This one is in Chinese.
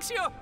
thinks you.